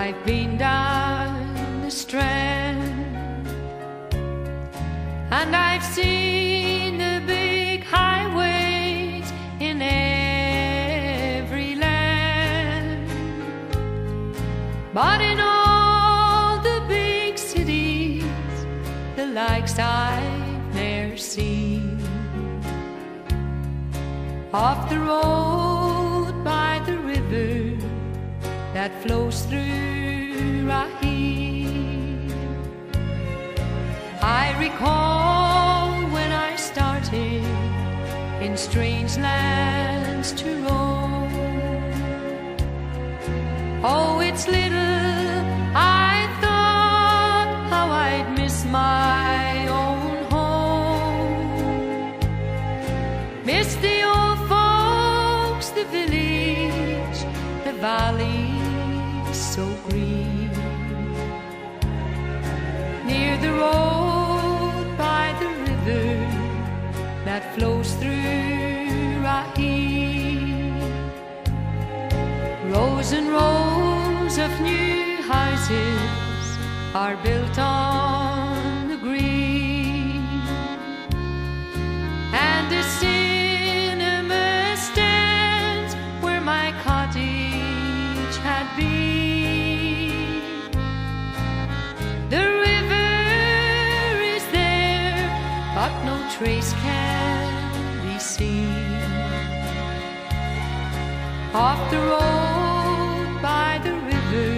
I've been down the strand and I've seen the big highways in every land, but in all the big cities, the likes I've never seen. Off the road that flows through Raheen. I recall when I started in strange lands to roam. Oh, it's little I thought how I'd miss my own home. Miss the old folks, the village, the valley so green. Near the road by the river that flows through Raheen. Rows and rows of new houses are built on trace can be seen. Off the road by the river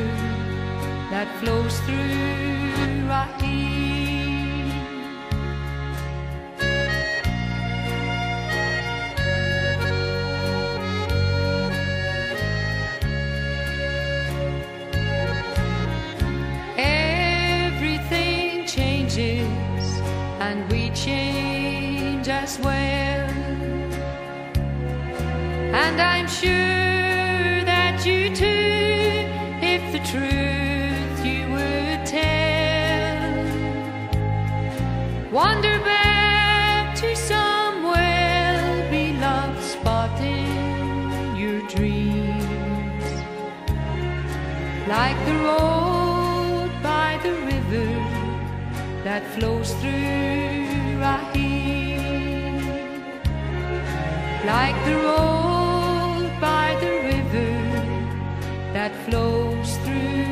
that flows through Raheen. Everything changes and we change as well. And I'm sure that you too, if the truth you would tell, wander back to some well beloved spot in your dreams. Like the road by the river that flows through Raheen, like the road by the river that flows through.